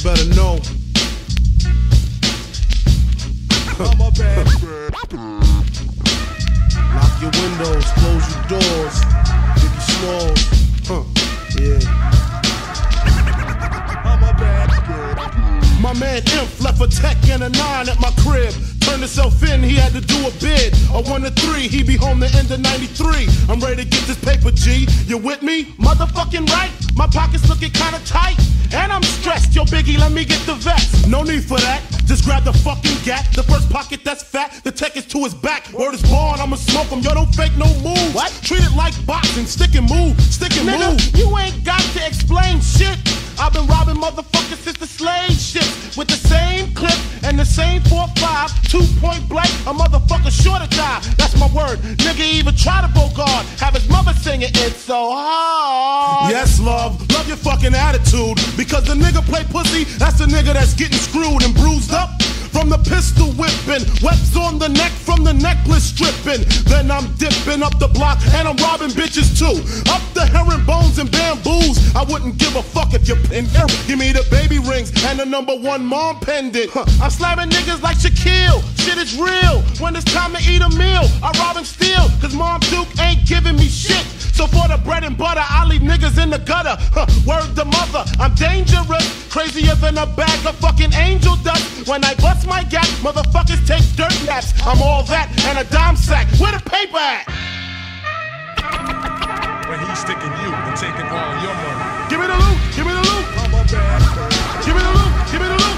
niggas better know. I'm a bad Lock your windows, close your doors. Biggie Smalls. Huh. Yeah. I'm a bad My man Imp left a tech and a nine at my crib. Turned himself in, he had to do a bid. A one to three, he be home the end of 93. I'm ready to get this paper, G. You with me? Motherfucking right. My pockets looking kinda tight. And I'm stressed. Yo, Biggie, let me get the vest. No need for that. Just grab the fucking gat. The first pocket that's fat. The tech is to his back. Word is born, I'ma smoke him. Yo, don't fake no moves. What? Treat it like boxing. Stick and move. Stick and Nigga, move. you ain't got to explain motherfucker sure to die. That's my word. Nigga even try to bogard. Have his mother singing it so hard. Yes, love. Love your fucking attitude. Because the nigga play pussy, that's the nigga that's getting screwed and bruised up. The pistol whipping, webs on the neck from the necklace stripping. Then I'm dipping up the block and I'm robbing bitches too. Up the herringbones and bamboos. I wouldn't give a fuck if you're in here. Give me the baby rings and the number one mom pendant. Huh. I'm slamming niggas like Shaquille. Shit is real. When it's time to eat a meal, I rob and steal. Cause Mom Duke ain't giving me shit. So for the bread and butter, I leave niggas in the gutter. Huh, word to mother, I'm dangerous. Crazier than a bag of fucking angel dust. When I bust my gap, motherfuckers take dirt naps. I'm all that and a dime sack. Where the paper at? When he's sticking you and taking all your money. Give me the loot, give me the loot, I'm a bad give me the loot, give me the loot,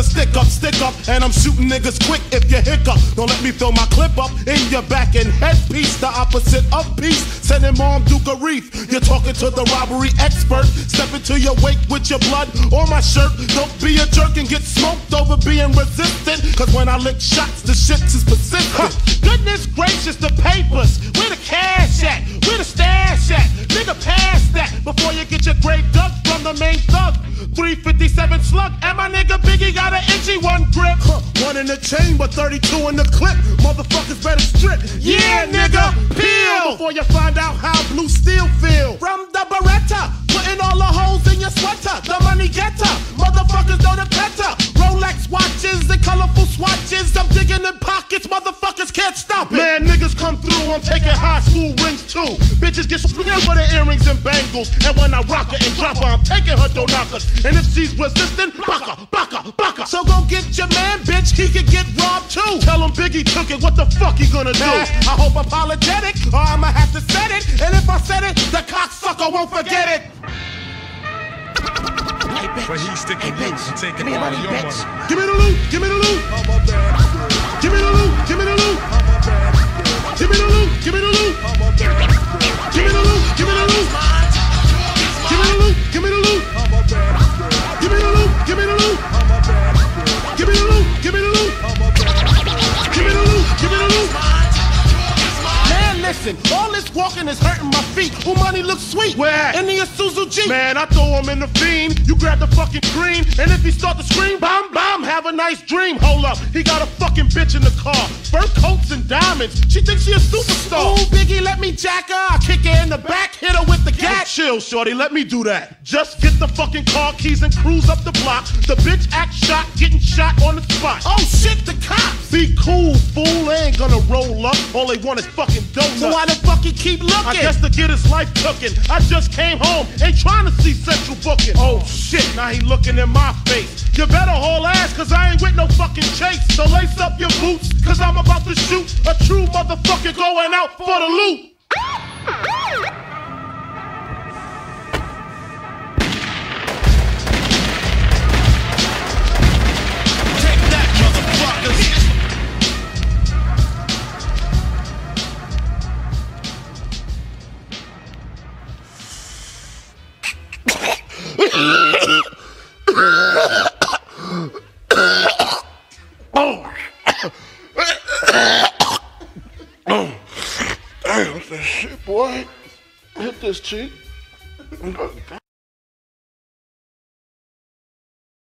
a stick up, stick up, and I'm shooting niggas quick if you hiccup. Don't let me throw my clip up in your back and headpiece, the opposite of peace. Sending mom Duke a reef. You're talking to the robbery expert. Step into your wake with your blood or my shirt. Don't be a jerk and get smoked over being resistant. Cause when I lick shots, the shit is persistent. Goodness gracious, the papers. Where the cash at? Where the stash at? Nigga, pass that before you get your grave dug from the main thug. 357 slug, and my nigga Biggie got an itchy one grip. Huh, One in the chamber, 32 in the clip. Motherfuckers better strip. Yeah, nigga, peel. Before you find out how blue steel feel. From the Beretta, putting all the holes in your sweater. The money getter, motherfuckers know the better. Rolex watches and colorful swatches. I'm digging in pockets, motherfuckers can't stop it. Man, niggas come through, I'm taking high school rings too. Bitches get scared for the earrings and bangles. And when I rock her and drop her, I'm taking her dough knockers. And if she's resistant, baka, baka, baka. So go get your man, bitch. He could get robbed too. Tell him Biggie took it, what the fuck he gonna do? Nah, I hope apologetic, or I'ma have to set it. And if I said it, the cocksucker won't forget it. Hey, bitch. When he's sticking hey, you bitch. and taking Give me all money, your bitch. money. Give me the loot, give me the loot, I'm a bad give me the loot, give me the loot, I'm a bad give me the loot, give me the loot, sweet? Where? In the Isuzu Jeep. Man, I throw him in the fiend. You grab the fucking green, and if he start to scream, bomb, bomb, have a nice dream. Hold up, he got a fucking bitch in the car. Fur coats and diamonds. She thinks she a superstar. Ooh, Biggie, let me jack her. I chill, shorty, let me do that. Just get the fucking car keys and cruise up the block. The bitch act shot, getting shot on the spot. Oh shit, the cops. Be cool, fool, they ain't gonna roll up. All they want is fucking donuts. So why the fuck he keep looking? I guess to get his life cooking. I just came home, ain't trying to see Central booking. Oh shit, now he looking in my face. You better haul ass, cause I ain't with no fucking chase. So lace up your boots, cause I'm about to shoot a true motherfucker going out for the loot. Damn, that shit, boy. Hit this cheek.